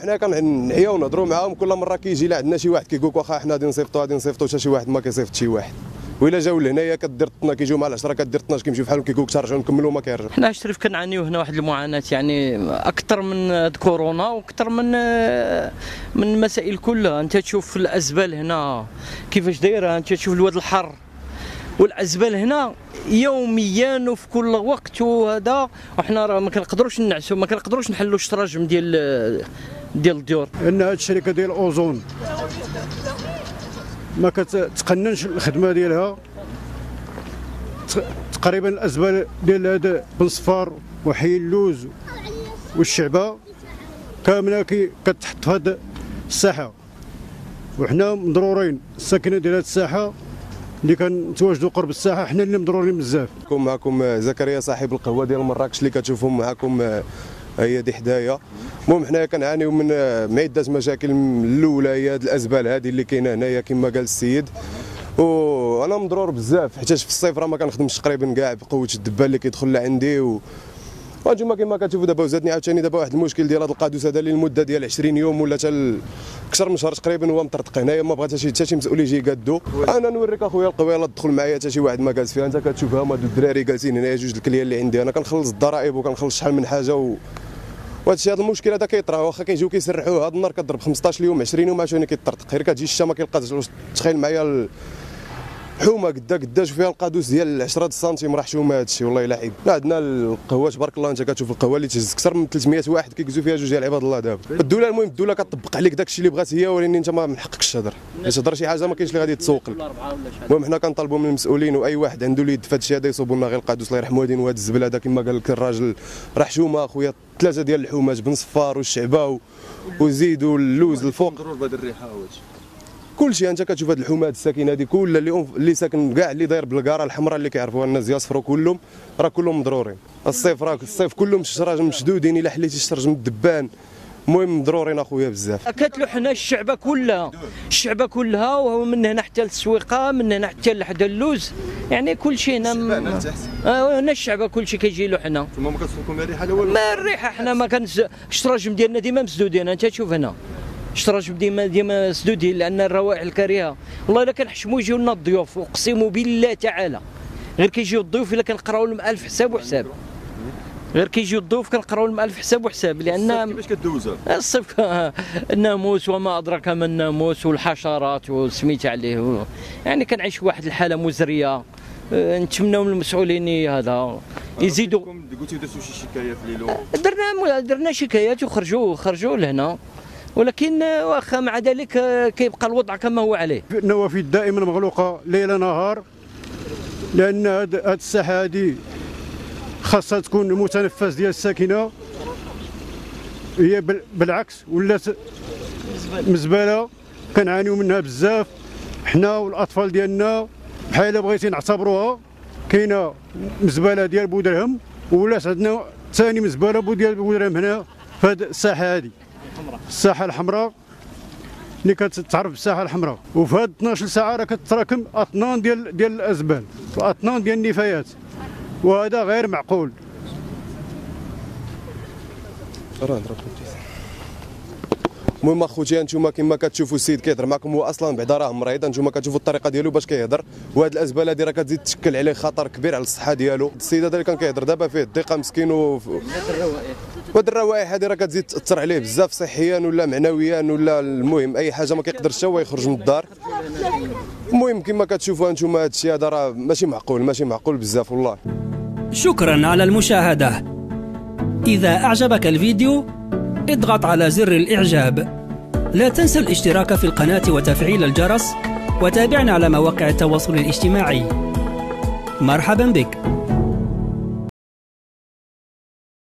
حنا كنعياو نهضروا معاهم كل مرة كيجي لعندنا شي واحد كيقول واخا حنا غادي نصيفطوا غادي نصيفطوا حتى شي واحد ما كيصيفط شي واحد. وإلا جاو لهنايا كدير طنا كيجيو مع العشرة كدير 12 كيمشيو بحالهم كيقول لك ترجعوا نكملوا ما كيرجعوا حنا الشريف كنعانيو هنا واحد المعاناة يعني أكثر من كورونا وأكثر من من المسائل كلها. أنت تشوف الأزبال هنا كيفاش دايرة أنت تشوف الواد الحر. والأزبال هنا يوميا وفي كل وقت وهذا وحنا ما كنقدروش نعسوا ما كنقدروش نحلوا الشراجم ديال ديال الديور. إن هذه الشركة ديال أوزون ما كتقننش الخدمة ديالها. تقريبا الأزبال ديال هذا بن صفار وحي اللوز والشعبة كاملة كتحط في هذه الساحة. وحنا مضرورين الساكنة ديال هذه الساحة اللي كنتواجدوا قرب الساحة. حنا اللي مضرورين بزاف. معكم معكم زكريا صاحب القهوة ديال مراكش اللي كتشوفهم معكم هي دي حدايا. المهم حنايا كنعانيو من من عده مشاكل الأولى هي هاد الازبال هذه اللي كاينة هنايا كما قال السيد. وأنا مضرور بزاف حيت في الصيف راه ما كنخدمش تقريبا كاع بقوة الدبان اللي كيدخل لعندي و وأنتم كما كتشوفوا دابا وزادني عاوتاني دابا واحد المشكل ديال هذا القادوس هذا اللي المده ديال 20 يوم ولا حتى أكثر من شهر تقريبا هو مطرطق هنايا ما بغات حتى شي مسؤول يجي يقادو. أنا نوريك أخويا القويه لا تدخل معايا حتى شي واحد ما جالس فيها. أنت كتشوفها هما الدراري جالسين هنايا جوج الكلية اللي عندي. أنا كنخلص الضرائب وكنخلص شحال من حاجة و وهذا الشيء هذا المشكل هذا كيطرا واخا كيجيو كيسرحوه هذا النهار كضرب 15 يوم 20 يوم عشان كيطرطق غير كتجي الشتا ما كيلقاش تخيل معايا حومة قدا شوف فيها القادوس ديال 10 سنتيم راه حشومه هذا الشيء. والله الا عيب عندنا القهوه تبارك الله انت كتشوف القهوه اللي تهز أكثر من 300 واحد كيكزو فيها جوج ديال عباد الله دابا. الدولة المهم الدولة كطبق عليك داك الشيء اللي بغات هي ولكن أنت ما من حقكش تهضر تهضر شي حاجة ما كاينش اللي غادي تسوق لك. المهم حنا كنطالبوا من المسؤولين وأي واحد عنده اليد في هذا الشيء هذا يصوبوا لنا غير القادوس. الله يرحمه هادين وهذا الزبل هذا كما قال لك الراجل راه حشومه أخويا. ثلاثة ديال الحومات بن صفار والشعبة وزيد واللوز الفوق. بهذه الريحة كل شيء أنت كتشوف هذه الحومات الساكنه هذه كل اللي اللي ساكن كاع اللي داير بالكاره الحمراء اللي كيعرفوها الناس يصفروا كلهم راه كلهم مضرورين. الصيف راه الصيف كلهم الشراج مشدودين إلا حليتي الشرج من الدبان. المهم مضرورين أخويا بزاف. كتلو حنا الشعبة كلها. الشعبة كلها وهو من هنا حتى للسويقة من هنا حتى لحدا اللوز. يعني كل شيء هنا آه هنا الشعبة كل شيء كيجي له حنا ثم ما كتوصلكم الريحة لا والو. ما الريحة حنا ما كنز الشراجم ديالنا ديما مسدودين. أنت تشوف هنا. اشتراج ديما ديما مسدودين لأن الروائح الكريهة. والله إلا كنحشموا يجيو لنا الضيوف اقسم بالله تعالى. غير كيجيو الضيوف إلا كنقراو لهم ألف حساب وحساب. غير كيجيو الضيوف كنقراو لهم ألف حساب وحساب لأن كيفاش كدوزها؟ الصيف الناموس وما أدراك ما الناموس والحشرات وسميت عليه. يعني كنعيش واحد الحالة مزرية. نتمناو من المسؤولين هذا. يزيدوا قلتي درتوا شي شكايه في ليلو. درنا درنا شكايات وخرجوا خرجوا لهنا. ولكن واخا مع ذلك كيبقى الوضع كما هو عليه. النوافذ دائما مغلوقه ليل نهار لأن هذه الساحة هذه خاصها تكون المتنفس ديال الساكنة. هي بالعكس ولات مزبله كنعانيو منها بزاف. حنا والأطفال ديالنا بحال بغيتي نعتبروها كاينة مزبله ديال بودرهم ولات عندنا ثاني مزبله ديال بودرهم هنا في هذه الساحة هذه الساحة الحمراء. اللي كتعرف بالساحه الحمراء. وفي هاد 12 ساعة راه كتراكم أطنان ديال ديال الأزبال. واطنان ديال النفايات. وهذا غير معقول. المهم أخوتي أنتم كما كتشوفوا السيد كيهضر معكم. هو أصلا بعدا راه مريض أنتم كتشوفوا الطريقة ديالو باش كيهضر. وهاد الأزبال هذه راه كتزيد تشكل عليه خطر كبير على الصحة ديالو. السيد هذا اللي كان كيهضر دابا فيه الضيقة مسكين و وهاد الروائح هذه راه كتزيد تأثر عليه بزاف صحيا ولا معنويا ولا المهم أي حاجة ما كيقدرش هو يخرج من الدار. المهم كما كتشوفوا أنتم هذا الشيء هذا راه ماشي معقول ماشي معقول بزاف والله. شكرا على المشاهدة. إذا أعجبك الفيديو اضغط على زر الإعجاب. لا تنسى الاشتراك في القناة وتفعيل الجرس وتابعنا على مواقع التواصل الاجتماعي. مرحبا بك.